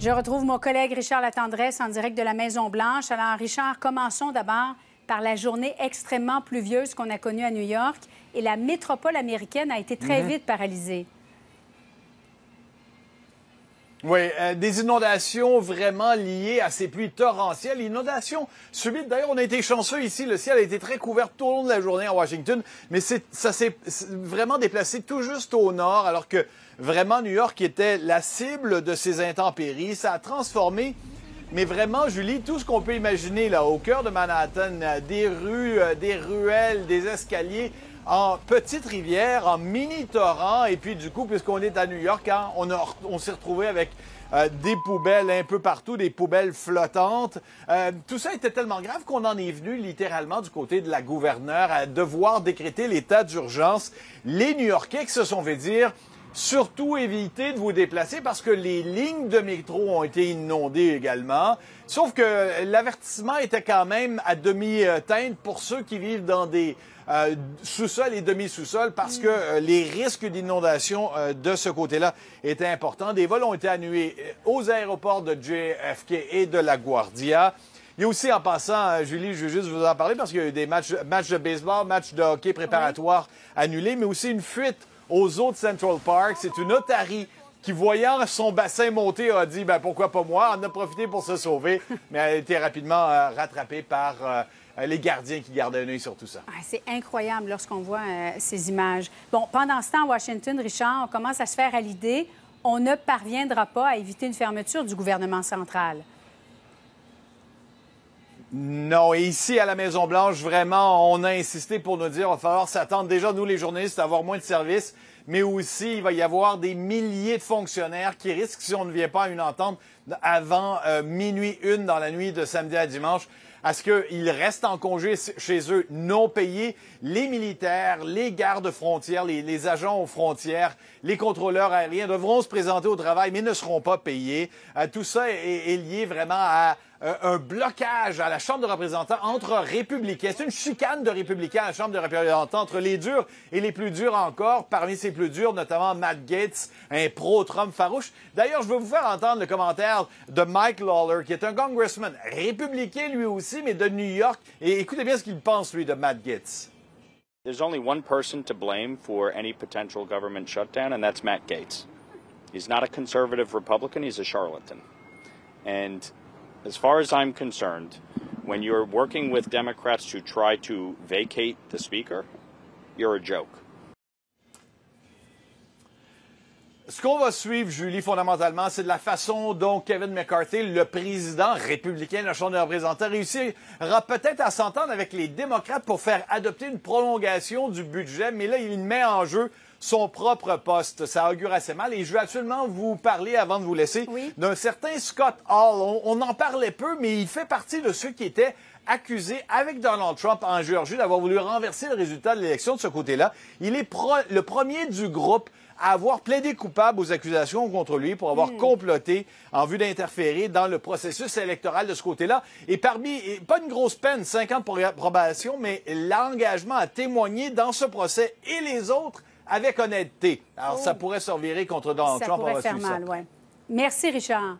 Je retrouve mon collègue Richard Latendresse en direct de la Maison-Blanche. Alors, Richard, commençons d'abord par la journée extrêmement pluvieuse qu'on a connue à New York. Et la métropole américaine a été très Mhm. vite paralysée. Oui, euh, des inondations vraiment liées à ces pluies torrentielles. Inondations subites. D'ailleurs, on a été chanceux ici. Le ciel a été très couvert tout au long de la journée à Washington, mais ça s'est vraiment déplacé tout juste au nord, alors que vraiment New York était la cible de ces intempéries. Ça a transformé. Mais vraiment, Julie, tout ce qu'on peut imaginer là, au cœur de Manhattan, euh, des rues, euh, des ruelles, des escaliers, en petites rivières, en mini-torrents. Et puis, du coup, puisqu'on est à New York, hein, on, s'est retrouvé avec euh, des poubelles un peu partout, des poubelles flottantes. Euh, tout ça était tellement grave qu'on en est venu littéralement du côté de la gouverneure à devoir décréter l'état d'urgence. Les New-Yorkais se sont fait dire Surtout évitez de vous déplacer parce que les lignes de métro ont été inondées également. Sauf que l'avertissement était quand même à demi-teinte pour ceux qui vivent dans des euh, sous-sols et demi-sous-sols parce que euh, les risques d'inondation euh, de ce côté-là étaient importants. Des vols ont été annulés aux aéroports de JFK et de LaGuardia. Il y a aussi, en passant, Julie, je veux juste vous en parler parce qu'il y a eu des matchs, matchs de baseball, matchs de hockey préparatoires annulés, mais aussi une fuite aux eaux de Central Park. C'est une otarie qui, voyant son bassin monter, a dit ben, pourquoi pas moi, en a profité pour se sauver, mais elle a été rapidement euh, rattrapée par euh, les gardiens qui gardaient un œil sur tout ça. Ah, c'est incroyable lorsqu'on voit euh, ces images. Bon, pendant ce temps, à Washington, Richard, on commence à se faire à l'idée on ne parviendra pas à éviter une fermeture du gouvernement central. Non, et ici à la Maison-Blanche, vraiment, on a insisté pour nous dire qu'il va falloir s'attendre déjà, nous les journalistes, à avoir moins de services, mais aussi il va y avoir des milliers de fonctionnaires qui risquent, si on ne vient pas à une entente avant euh, minuit une dans la nuit de samedi à dimanche, à ce qu'ils restent en congé chez eux non payés. Les militaires, les gardes frontières, les, agents aux frontières, les contrôleurs aériens devront se présenter au travail, mais ne seront pas payés. Euh, tout ça est lié vraiment à euh, un blocage à la Chambre de représentants entre républicains. C'est une chicane de républicains à la Chambre de représentants entre les durs et les plus durs encore. Parmi ces plus durs, notamment Matt Gates, un pro-Trump farouche. D'ailleurs, je vais vous faire entendre le commentaire de Mike Lawler, qui est un congressman républicain lui aussi, mais de New York. Et écoutez bien ce qu'il pense, lui, de Matt Gates. There's only one person to blame for any potential government shutdown, and that's Matt Gates. He's not a conservative Republican, he's a charlatan. And as far as I'm concerned, when you're working with Democrats to try to vacate the Speaker, you're a joke. Ce qu'on va suivre, Julie, fondamentalement, c'est de la façon dont Kevin McCarthy, le président républicain de la Chambre des représentants, réussira peut-être à s'entendre avec les démocrates pour faire adopter une prolongation du budget, mais là, il met en jeu son propre poste. Ça augure assez mal. Et je veux absolument vous parler, avant de vous laisser, Oui. d'un certain Scott Hall. On, on en parlait peu, mais il fait partie de ceux qui étaient accusé avec Donald Trump en Géorgie d'avoir voulu renverser le résultat de l'élection de ce côté-là. Il est pro- le premier du groupe à avoir plaidé coupable aux accusations contre lui pour avoir comploté en vue d'interférer dans le processus électoral de ce côté-là. Et parmi, pas une grosse peine, 5 ans de pro- probation, mais l'engagement à témoigner dans ce procès et les autres avec honnêteté. Alors, ça pourrait se revirer contre Donald Ça Trump. On pourrait faire ça. mal, oui. Merci, Richard.